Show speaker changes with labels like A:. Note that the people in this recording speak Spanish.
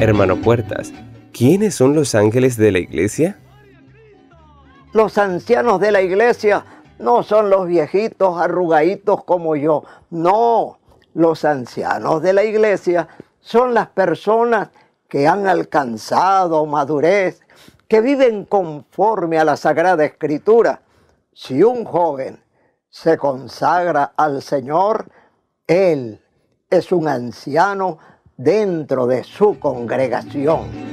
A: Hermano Puertas, ¿quiénes son los ángeles de la iglesia?
B: Los ancianos de la iglesia no son los viejitos arrugaditos como yo. No, los ancianos de la iglesia son las personas que han alcanzado madurez, que viven conforme a la Sagrada Escritura. Si un joven se consagra al Señor, él es un anciano dentro de su congregación.